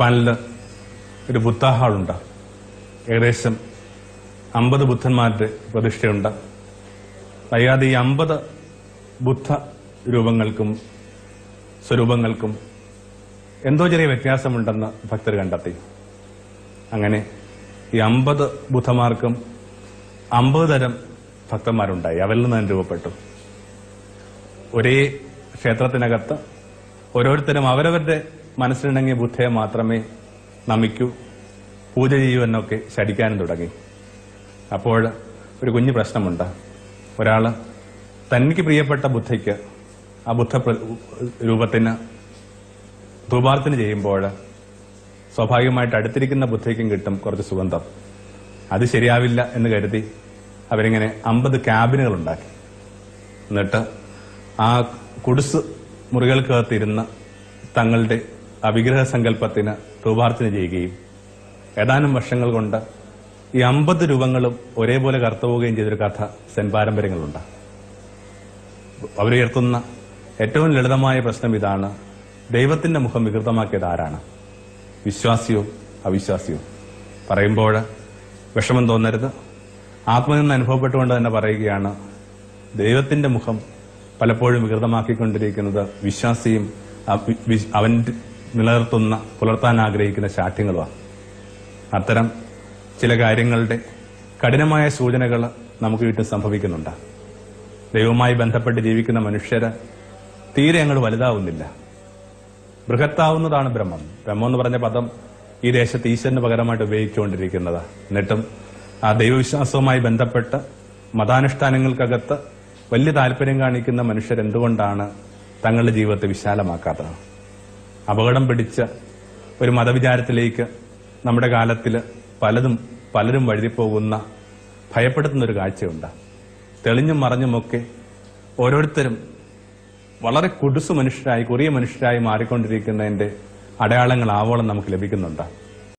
ജപ്പാനിൽ ഒരു ബുദ്ധ ഹാളുണ്ട് ഏകദേശം അമ്പത് ബുദ്ധന്മാരുടെ പ്രതിഷ്ഠയുണ്ട്. അയ്യാതെ ഈ അമ്പത് ബുദ്ധ രൂപങ്ങൾക്കും സ്വരൂപങ്ങൾക്കും എന്തോ ചെറിയ വ്യത്യാസമുണ്ടെന്ന് ഭക്തർ കണ്ടെത്തി. അങ്ങനെ ഈ അമ്പത് ബുദ്ധമാർക്കും അമ്പത് തരം ഭക്തന്മാരുണ്ടായി. അവരിൽ നിന്ന് രൂപപ്പെട്ടു. ഒരേ ക്ഷേത്രത്തിനകത്ത് ഓരോരുത്തരും അവരവരുടെ മനസ്സിലുണ്ടെങ്കിൽ ബുദ്ധയെ മാത്രമേ നമിക്കൂ പൂജ ചെയ്യൂ എന്നൊക്കെ ശടിക്കാനും തുടങ്ങി. അപ്പോൾ ഒരു കുഞ്ഞു പ്രശ്നമുണ്ട്. ഒരാൾ തനിക്ക് പ്രിയപ്പെട്ട ബുദ്ധയ്ക്ക് ആ ബുദ്ധ രൂപത്തിന് ധൂപാർത്ഥന ചെയ്യുമ്പോൾ സ്വാഭാവികമായിട്ട് അടുത്തിരിക്കുന്ന ബുദ്ധയ്ക്കും കിട്ടും കുറച്ച് സുഗന്ധം. അത് ശരിയാവില്ല എന്ന് കരുതി അവരിങ്ങനെ അമ്പത് ക്യാബിനുകൾ ഉണ്ടാക്കി. എന്നിട്ട് ആ കുടിസ് മുറികൾക്കകത്തിരുന്ന് തങ്ങളുടെ ആ വിഗ്രഹ സങ്കല്പത്തിന് രൂപാർത്ഥന ചെയ്യുകയും ഏതാനും വർഷങ്ങൾ കൊണ്ട് ഈ അമ്പത് രൂപങ്ങളും ഒരേപോലെ കർത്തവുകയും ചെയ്തൊരു കഥ സെൻ പാരമ്പര്യങ്ങളുണ്ട് അവരുയർത്തുന്ന ഏറ്റവും ലളിതമായ പ്രശ്നം ഇതാണ് ദൈവത്തിന്റെ മുഖം വികൃതമാക്കിയത് ആരാണ്? വിശ്വാസിയോ അവിശ്വാസിയോ? പറയുമ്പോൾ വിഷമം തോന്നരുത്. ആത്മനിന്ന് അനുഭവപ്പെട്ടുകൊണ്ട് തന്നെ പറയുകയാണ് ദൈവത്തിന്റെ മുഖം പലപ്പോഴും വികൃതമാക്കിക്കൊണ്ടിരിക്കുന്നത് വിശ്വാസിയും അവൻ നിലനിർത്തുന്ന പുലർത്താൻ ആഗ്രഹിക്കുന്ന ശാഠ്യങ്ങളുമാണ്. അത്തരം ചില കാര്യങ്ങളുടെ കഠിനമായ സൂചനകൾ നമുക്ക് വീട്ടിൽ സംഭവിക്കുന്നുണ്ട്. ദൈവവുമായി ബന്ധപ്പെട്ട് ജീവിക്കുന്ന മനുഷ്യര് തീരെ അങ്ങോട്ട് വലുതാവുന്നില്ല. ബൃഹത്താവുന്നതാണ് ബ്രഹ്മം. ബ്രഹ്മം എന്ന് പറഞ്ഞ പദം ഈ ദേശത്ത് ഈശ്വരന് പകരമായിട്ട് ഉപയോഗിച്ചുകൊണ്ടിരിക്കുന്നത്. എന്നിട്ടും ആ ദൈവവിശ്വാസവുമായി ബന്ധപ്പെട്ട് മതാനുഷ്ഠാനങ്ങൾക്കകത്ത് വലിയ താല്പര്യം കാണിക്കുന്ന മനുഷ്യരെന്തുകൊണ്ടാണ് തങ്ങളുടെ ജീവിതത്തെ വിശാലമാക്കാത്തത്? അപകടം പിടിച്ച ഒരു മതവിചാരത്തിലേക്ക് നമ്മുടെ കാലത്തിൽ പലതും പലരും വഴുതിപ്പോകുന്ന ഭയപ്പെടുത്തുന്ന ഒരു കാഴ്ചയുണ്ട്. തെളിഞ്ഞും മറഞ്ഞുമൊക്കെ ഓരോരുത്തരും വളരെ കുടുസ് മനുഷ്യരായി കുറിയ മനുഷ്യരായി മാറിക്കൊണ്ടിരിക്കുന്നതിന്റെ അടയാളങ്ങൾ ആവോളം നമുക്ക് ലഭിക്കുന്നുണ്ട്.